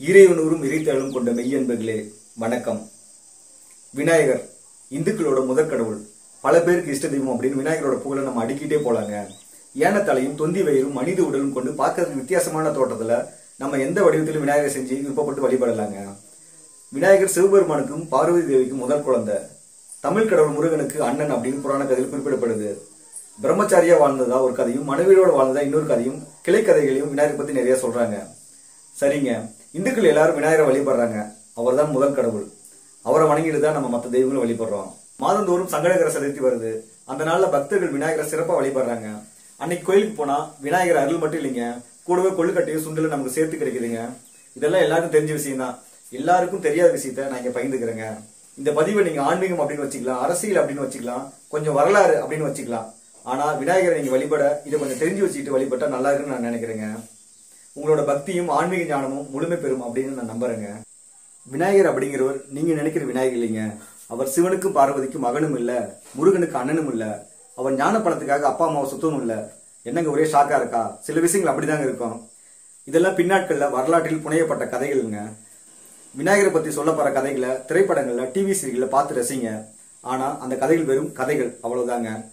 இறைவனூரும் இறைத்தலும் கொண்ட மெய்யன்பர்களே வணக்கம். விநாயகர் இந்துக்களோட முதற்கடவுள் பல பேருக்கு இஷ்ட தெய்வம் அப்படின்னு விநாயகரோட புகழை நம்ம அடிக்கிட்டே போலாங்க. ஏனத்தலையும் தொந்தி வயிறும் மனித உடலும் கொண்டு பார்க்கறதுக்கு வித்தியாசமான தோட்டத்துல நம்ம எந்த வடிவத்திலும் விநாயகர் செஞ்சு விருப்பப்பட்டு வழிபடலாங்க. விநாயகர் சிவபெருமானுக்கும் பார்வதி தேவிக்கும் முதல் குழந்தை. தமிழ் கடவுள் முருகனுக்கு அண்ணன் அப்படின்னு புராண கதையில் குறிப்பிடப்படுது. பிரம்மச்சாரியா வாழ்ந்ததா ஒரு கதையும் மனைவியோட வாழ்ந்ததா இன்னொரு கதையும் கிளை கதைகளையும் விநாயகர் பத்தி நிறைய சொல்றாங்க. சரிங்க. இந்துக்கள் எல்லாரும் விநாயகரை வழிபடுறாங்க. அவர்தான் முதல் கடவுள். அவரை வணங்கிட்டு தான் நம்ம மற்ற தெய்வங்களும் வழிபடுறோம். மாதந்தோறும் சங்கடகர சதுர்த்தி வருது. அந்த நாள்ல பக்தர்கள் விநாயகரை சிறப்பாக வழிபடுறாங்க. அன்னைக்கு கோயிலுக்கு போனா விநாயகர் அருள் மட்டும் இல்லைங்க. கூடவே கொள்ளுக்கட்டையும் சுண்டலும் நமக்கு சேர்த்து கிடைக்குதுங்க. இதெல்லாம் எல்லாருக்கும் தெரிஞ்ச விஷயம் தான் எல்லாருக்கும் தெரியாத விஷயத்த நான் இங்க பகிர்ந்துக்கிறேங்க. இந்த பதிவை நீங்க ஆன்மீகம் அப்படின்னு வச்சுக்கலாம் அரசியல் அப்படின்னு வச்சுக்கலாம் கொஞ்சம் வரலாறு அப்படின்னு வச்சுக்கலாம். ஆனா விநாயகரை நீங்க வழிபட இதை கொஞ்சம் தெரிஞ்சு வச்சுக்கிட்டு வழிபட்டா நல்லா இருக்குன்னு நான் நினைக்கிறேங்க. உங்களோட பக்தியும் ஆன்மீக ஞானமும் முழுமை பெறும் அப்படின்னு நான் நம்புறேங்க. விநாயகர் அப்படிங்கிறவர் நீங்க நினைக்கிற விநாயகர் இல்லைங்க. அவர் சிவனுக்கும் பார்வதிக்கும் மகனும் இல்ல முருகனுக்கு அண்ணனும் இல்ல. அவர் ஞான பணத்துக்காக அப்பா அம்மாவை சுத்தமும் இல்ல. என்னங்க ஒரே ஷாக்கா இருக்கா? சில விஷயங்கள் அப்படிதாங்க இருக்கும். இதெல்லாம் பின்னாட்கள்ல வரலாற்றில் புனையப்பட்ட கதைகள்ங்க விநாயகரை பத்தி சொல்லப்படுற கதைகளை திரைப்படங்கள்ல டிவி சீரியல்ல பார்த்து ரசிங்க. ஆனா அந்த கதைகள் வெறும் கதைகள் அவ்வளவுதாங்க.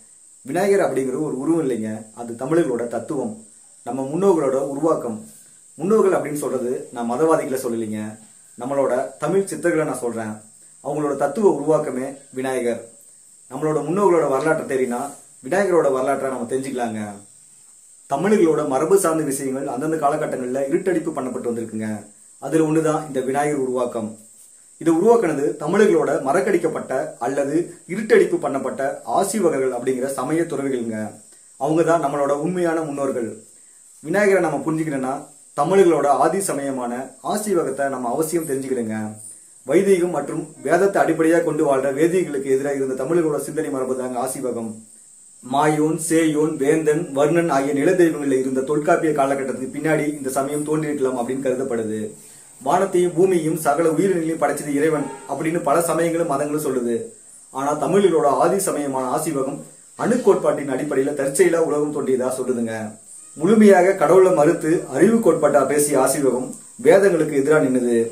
விநாயகர் அப்படிங்கிற ஒரு உருவம் இல்லைங்க. அது தமிழர்களோட தத்துவம். நம்ம முன்னோர்களோட உருவாக்கம். முன்னோர்கள் அப்படின்னு சொல்றது நான் மதவாதிகளை சொல்லலைங்க. நம்மளோட தமிழ் சித்தர்களை நான் சொல்றேன். அவங்களோட தத்துவ உருவாக்கமே விநாயகர். நம்மளோட முன்னோர்களோட வரலாற்றை தெரியினா விநாயகரோட வரலாற்றை நம்ம தெரிஞ்சுக்கலாங்க. தமிழர்களோட மரபு சார்ந்த விஷயங்கள் அந்தந்த காலகட்டங்களில் இருட்டடிப்பு பண்ணப்பட்டு வந்திருக்குங்க. அதில் ஒன்று தான் இந்த விநாயகர் உருவாக்கம். இதை உருவாக்குனது தமிழர்களோட மறக்கடிக்கப்பட்ட அல்லது இருட்டடிப்பு பண்ணப்பட்ட ஆசிவகர்கள் அப்படிங்கிற சமய துறவிகள்ங்க. அவங்க தான் நம்மளோட உண்மையான முன்னோர்கள். விநாயகரை நம்ம புரிஞ்சுக்கணும்னா தமிழர்களோட ஆதி சமயமான ஆசிவகத்தை நம்ம அவசியம் தெரிஞ்சுக்கிடுங்க. வைதிகம் மற்றும் வேதத்தை அடிப்படையாக கொண்டு வாழ்ற வேதிகளுக்கு எதிராக இருந்த தமிழர்களோட சிந்தனை மரபு தாங்க ஆசிவகம் மாயோன் சேயோன் வேந்தன் வர்ணன் ஆகிய நிலதெய்வங்களில் இருந்த தொல்காப்பிய காலகட்டத்துக்கு பின்னாடி இந்த சமயம் தோன்றியிருக்கலாம் அப்படின்னு கருதப்படுது. வானத்தையும் பூமியையும் சகல உயிரினங்களையும் படைச்சது இறைவன் அப்படின்னு பல சமயங்களும் மதங்களும் சொல்லுது. ஆனா தமிழர்களோட ஆதி சமயமான ஆசிவகம் அணுக்கோட்பாட்டின் அடிப்படையில தற்செயலா உலகம் தோன்றியதா சொல்லுதுங்க. முழுமையாக கடவுளை மறுத்து அறிவு கோட்பாட்டா பேசிய ஆசீர்வகம் வேதங்களுக்கு எதிராக நின்னுது.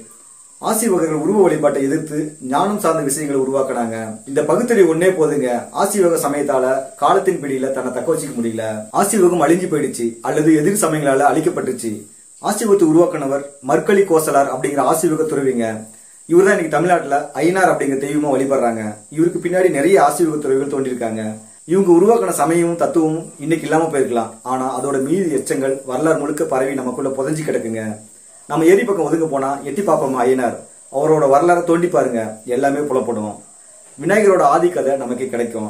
ஆசிவகர்கள் உருவ வழிபாட்டை எதிர்த்து ஞானம் சார்ந்த விஷயங்களை உருவாக்குனாங்க. இந்த பகுத்தறிவு ஒன்னே போதுங்க. ஆசிவக சமயத்தால காலத்தின் பிடியில தன்னை தக்க வச்சுக்க முடியல. ஆசீர்வகம் அழிஞ்சு போயிடுச்சு. அல்லது எதிர் சமயங்களால அழிக்கப்பட்டுச்சு ஆசீர்வத்தை உருவாக்குனவர் மர்கலி கோசலார் அப்படிங்கிற ஆசீர்வக துறவிங்க. இவர் தான் இன்னைக்கு தமிழ்நாட்டுல ஐநார் அப்படிங்கிற தெய்வமா வழிபடுறாங்க. இவருக்கு பின்னாடி நிறைய ஆசீர்வக துறவிகள் தோன்றிருக்காங்க. இவங்க உருவாக்கின சமயமும் தத்துவமும் இன்னைக்கு இல்லாம போயிருக்கலாம். ஆனா அதோட மீதி எச்சங்கள் வரலாறு முழுக்க பரவி நமக்குள்ள புதஞ்சு கிடக்குங்க. நம்ம ஏரி பக்கம் ஒதுங்க போனா எட்டி பாப்பம் ஐயனார். அவரோட வரலாறை தோண்டி பாருங்க. எல்லாமே புலப்படும். விநாயகரோட ஆதிக்கதை நமக்கு கிடைக்கும்.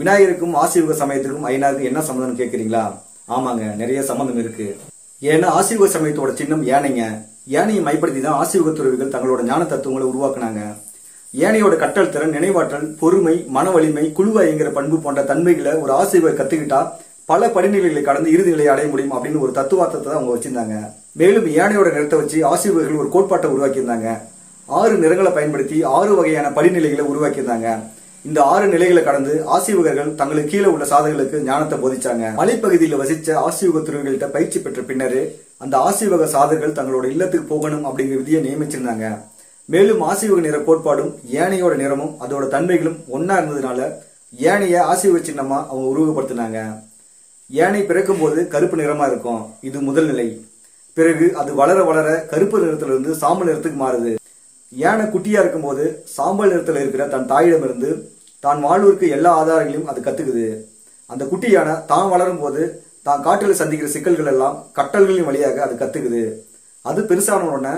விநாயகருக்கும் ஆசிவக சமயத்துக்கும் ஐயனாருக்கும் என்ன சம்மந்தம் கேட்குறீங்களா ஆமாங்க நிறைய சம்மந்தம் இருக்கு. ஏன்னா ஆசிவக சமயத்தோட சின்னம் யானைங்க. யானையை மைப்படுத்தி தான் ஆசிவக துறவிகள் தங்களோட ஞான தத்துவங்களை உருவாக்குனாங்க. யானையோட கட்டல் திறன் நினைவாற்றல் பொறுமை மன வலிமை குழுவாய்ங்கிற பண்பு போன்ற தன்மைகளை ஒரு ஆசிரியர் கத்துக்கிட்டா பல படிநிலைகளை கடந்து இறுதி அடைய முடியும் அப்படின்னு ஒரு தத்துவார்த்தத்தை தான் அவங்க வச்சிருந்தாங்க. மேலும் யானையோட நிறத்தை வச்சு ஆசிரியர்கள் ஒரு கோட்பாட்டை உருவாக்கியிருந்தாங்க. ஆறு நிறங்களை பயன்படுத்தி ஆறு வகையான படிநிலைகளை உருவாக்கியிருந்தாங்க. இந்த ஆறு நிலைகளை கடந்து ஆசிவகர்கள் தங்களுக்கு கீழே உள்ள சாதகர்களுக்கு ஞானத்தை போதிச்சாங்க. மலைப்பகுதியில் வசிச்ச ஆசிவக துறவிகள்கிட்ட பயிற்சி பெற்ற பின்னரே அந்த ஆசிவக சாதகர்கள் தங்களோட இல்லத்துக்கு போகணும் அப்படிங்கிற விதியை நியமிச்சிருந்தாங்க. மேலும் ஆசிவக நிற கோட்பாடும் ஏனையோட நிறமும் அதோட தன்மைகளும் ஒன்னா இருந்ததுனால ஏனைய ஆசிவக சின்னமா அவங்க உருவகப்படுத்தினாங்க. யானை பிறக்கும் போது கருப்பு நிறமா இருக்கும். இது முதல் நிலை. பிறகு அது வளர வளர கருப்பு நிறத்திலிருந்து சாம்பல் நிறத்துக்கு மாறுது. யானை குட்டியா இருக்கும்போது சாம்பல் நிறத்துல இருக்கிற தன் தாயிடமிருந்து தான் வாழ்வதற்கு எல்லா ஆதாரங்களையும் அது கத்துக்குது. அந்த குட்டி யானை தான் வளரும் போது தான் காட்டில் சந்திக்கிற சிக்கல்கள் எல்லாம் கட்டல்களின் வழியாக அது கத்துக்குது. அது பெருசான உடனே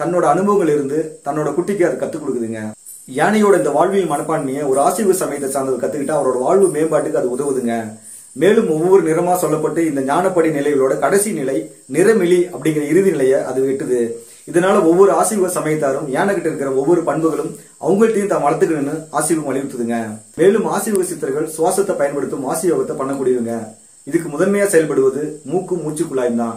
தன்னோட அனுபவங்கள் இருந்து தன்னோட குட்டிக்கு அது கத்துக் கொடுக்குதுங்க. யானையோட இந்த வாழ்வியல் மனப்பான்மையை ஒரு ஆசிர்வ சமயத்தை சார்ந்தது கத்துக்கிட்டா அவரோட வாழ்வு மேம்பாட்டுக்கு அது உதவுதுங்க. மேலும் ஒவ்வொரு நிறமா சொல்லப்பட்டு இந்த ஞானப்படி நிலைகளோட கடைசி நிலை நிறமிலி அப்படிங்கிற இறுதி நிலையை அது வெட்டுது இதனால ஒவ்வொரு ஆசீர்வ சமயத்தாரும் யானைகிட்ட இருக்கிற ஒவ்வொரு பண்புகளும் அவங்கள்ட்டையும் தான் வளர்த்துக்கணும்னு ஆசீர்வம் வலியுறுத்துதுங்க. மேலும் ஆசீர்வ சித்தர்கள் சுவாசத்தை பயன்படுத்தும் ஆசீர்வகத்தை பண்ணக்கூடியவங்க இதுக்கு முதன்மையா செயல்படுவது மூக்கு மூச்சு குழாயும் தான்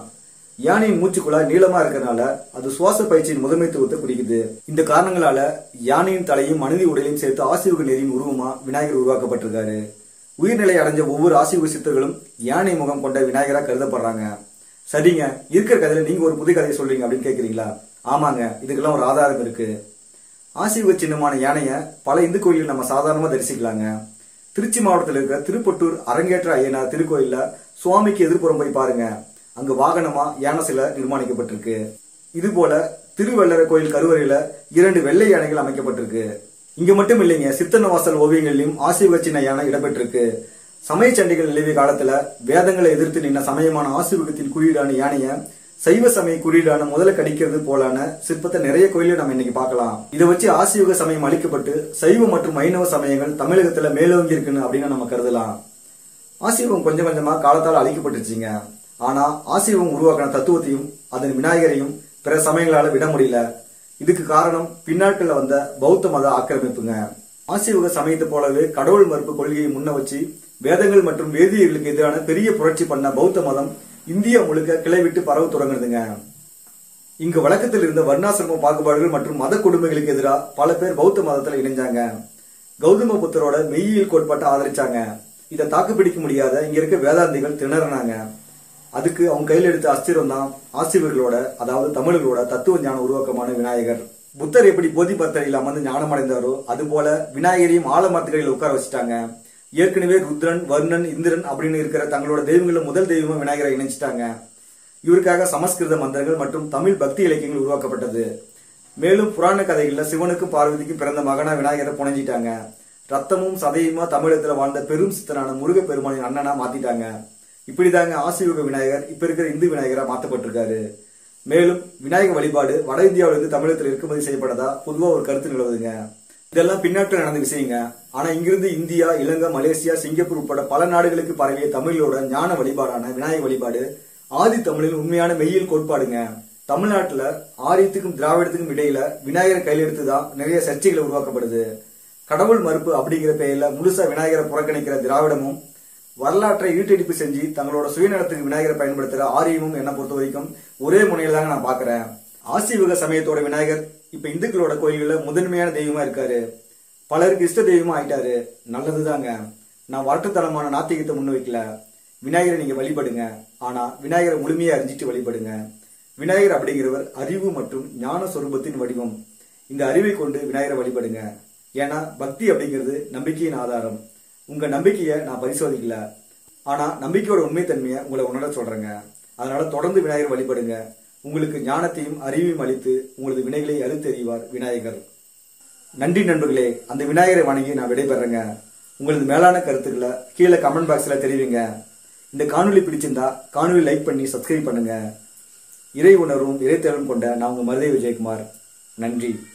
யானையின் மூச்சுக்குழாய் நீளமா இருக்கிறதுனால அது சுவாச பயிற்சியின் முதன்மைத்துவத்தை குறிக்குது. இந்த காரணங்களால யானையின் தலையும் மனித உடலையும் சேர்த்து ஆசீர்வக நெறியின் உருவமா விநாயகர் உருவாக்கப்பட்டிருக்காரு. உயிர்நிலை அடைஞ்ச ஒவ்வொரு ஆசீர்வ சித்தர்களும் யானை முகம் கொண்ட விநாயகரா கருதப்படுறாங்க. சரிங்க இருக்கிற கதையில நீங்க ஒரு புது கதையை சொல்றீங்க அப்படின்னு கேக்குறீங்களா? ஆமாங்க இதுக்கெல்லாம் ஒரு ஆதாரம் இருக்கு. ஆசிர்வ சின்னமான யானையை பல இந்து கோயிலில் நம்ம சாதாரணமா தரிசிக்கலாங்க. திருச்சி மாவட்டத்தில் இருக்கிற திருப்பட்டூர் அரங்கேற்ற ஐயனார் திருக்கோயில்ல சுவாமிக்கு எதிர்ப்புறம் போய் பாருங்க. அங்கு வாகனமா யானை சிலை நிர்மாணிக்கப்பட்டிருக்கு. இது போல திருவள்ளர கோயில் கருவறையில இரண்டு வெள்ளை யானைகள் அமைக்கப்பட்டிருக்கு. இங்க மட்டும் இல்லைங்க சித்தன்னவாசல் ஓவியங்களிலும் ஆசிர்வ சின்ன யானை இடம்பெற்றிருக்கு. சமய சண்டைகள் நிலவிய காலத்துல வேதங்களை எதிர்த்து நின்ன சமயமான ஆசிர்வகத்தின் குறியீடான யானைய சைவ சமய குறியீடான முதல கடிக்கிறது போலான சிற்பத்தை நிறைய கோயில நம்ம இன்னைக்கு பார்க்கலாம். இதை வச்சு ஆசியுக சமயம் அளிக்கப்பட்டு சைவ மற்றும் வைணவ சமயங்கள் தமிழகத்துல மேலோங்கி இருக்குன்னு அப்படின்னு நம்ம கருதலாம். ஆசீர்வம் கொஞ்சம் கொஞ்சமா காலத்தால் அழிக்கப்பட்டுருச்சுங்க. ஆனா ஆசீர்வம் உருவாக்கின தத்துவத்தையும் அதன் விநாயகரையும் பிற சமயங்களால விட முடியல. இதுக்கு காரணம் பின்னாட்கள்ல வந்த பௌத்த மத ஆக்கிரமிப்புங்க. ஆசிரியக சமயத்தை போலவே கடவுள் மறுப்பு கொள்கையை முன்ன வச்சு வேதங்கள் மற்றும் வேதியர்களுக்கு எதிரான பெரிய புரட்சி பண்ண பௌத்த மதம் இந்தியா முழுக்க கிளை விட்டு பரவ தொடங்குதுங்க இங்கு வழக்கத்தில் இருந்த வர்ணாசிரம பாகுபாடுகள் மற்றும் மத கொடுமைகளுக்கு எதிராக பல பேர் பௌத்த மதத்துல இணைஞ்சாங்க. கௌதம புத்தரோட மெய்யியல் கோட்பாட்டை ஆதரிச்சாங்க. இதை தாக்குப்பிடிக்க முடியாத இங்க இருக்க வேதாந்திகள் திணறினாங்க. அதுக்கு அவங்க கையில் எடுத்த அஸ்திரம் தான் ஆசிரியர்களோட அதாவது தமிழர்களோட தத்துவ ஞான உருவாக்கமான விநாயகர். புத்தர் எப்படி போதி பத்தரையில் அமர்ந்து ஞானம் அடைந்தாரோ அதுபோல விநாயகரையும் ஆலமரத்துகளில் உட்கார வச்சுட்டாங்க. ஏற்கனவே ருத்ரன் வர்ணன் இந்திரன் அப்படின்னு இருக்கிற தங்களோட தெய்வங்களில் முதல் தெய்வமா விநாயகரை இணைச்சிட்டாங்க இவருக்காக சமஸ்கிருத மந்திரங்கள் மற்றும் தமிழ் பக்தி இலக்கியங்கள் உருவாக்கப்பட்டது. மேலும் புராண கதைகளில் சிவனுக்கும் பார்வதிக்கும் பிறந்த மகனா விநாயகரை புனைஞ்சிட்டாங்க. ரத்தமும் சதையுமா தமிழகத்தில் வாழ்ந்த பெரும் சித்தனான முருகப் பெருமானின் அண்ணனா மாத்திட்டாங்க. இப்படிதாங்க ஆசியுக விநாயகர் இப்ப இருக்கிற இந்து விநாயகரா மாத்தப்பட்டிருக்காரு. மேலும் விநாயக வழிபாடு வட இந்தியாவில இருந்து தமிழகத்தில் இறக்குமதி செய்யப்பட்டதா பொதுவா ஒரு கருத்து நிலவுதுங்க. இதெல்லாம் பின்னாட்கள் நடந்த விஷயங்க. ஆனா இங்கிருந்து இந்தியா இலங்கை மலேசியா சிங்கப்பூர் உட்பட பல நாடுகளுக்கு பரவிய தமிழோட ஞான வழிபாடான விநாயக வழிபாடு ஆதி தமிழின் உண்மையான மெய்யியல் கோட்பாடுங்க. தமிழ்நாட்டுல ஆரியத்துக்கும் திராவிடத்துக்கும் இடையில விநாயகர் கையில் எடுத்துதான் நிறைய சர்ச்சைகள் உருவாக்கப்படுது. கடவுள் மறுப்பு அப்படிங்கிற பெயர்ல முழுசா விநாயகரை புறக்கணிக்கிற திராவிடமும் வரலாற்றை ஈட்டடிப்பு செஞ்சு தங்களோட சுயநலத்துக்கு விநாயகரை பயன்படுத்துகிற ஆரியமும் என்ன பொறுத்த வரைக்கும் ஒரே முனையில் தாங்க நான் பாக்குறேன் ஆசிவக சமயத்தோட விநாயகர் இப்ப இந்துக்களோட கோயில்களில் முதன்மையான தெய்வமா இருக்காரு. பலருக்கு இஷ்ட தெய்வமா ஆயிட்டாரு. நல்லதுதாங்க. நான் வரட்டுத்தனமான நாத்திகத்தை முன்வைக்கல விநாயகரை நீங்க வழிபடுங்க. ஆனா விநாயகரை முழுமையா அறிஞ்சிட்டு வழிபடுங்க. விநாயகர் அப்படிங்கிறவர் அறிவு மற்றும் ஞான சொரூபத்தின் வடிவம். இந்த அறிவை கொண்டு விநாயகரை வழிபடுங்க. ஏன்னா பக்தி அப்படிங்கிறது நம்பிக்கையின் ஆதாரம். உங்க நம்பிக்கையை நான் பரிசோதிக்கல. ஆனா நம்பிக்கையோட உண்மைத்தன்மையை உங்களை உணர சொல்றேங்க. அதனால தொடர்ந்து விநாயகர் வழிபடுங்க. உங்களுக்கு ஞானத்தையும் அறிவையும் அளித்து உங்களது வினைகளை அறுத்தெறிவார் விநாயகர். நன்றி நண்பர்களே அந்த விநாயகரை வணங்கி நான் விடைபெறேங்க. உங்களது மேலான கருத்துக்களை கீழே கமெண்ட் பாக்ஸில் தெரிவிங்க. இந்த காணொலி பிடிச்சிருந்தா காணொலி லைக் பண்ணி சப்ஸ்கிரைப் பண்ணுங்க. இறை உணர்வும் இறைத்தேர்வும் கொண்ட நான் உங்கள் மருதை விஜயகுமார். நன்றி.